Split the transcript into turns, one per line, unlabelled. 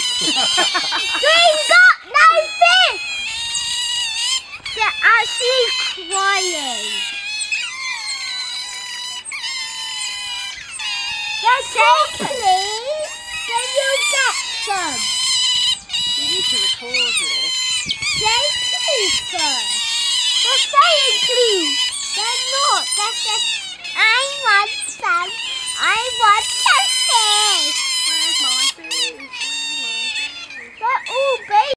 He's got no fish! They're actually crying. They're shaking. Please, then you'll get some.
Need to record this.
Say please first. They're saying please. They're not. They're just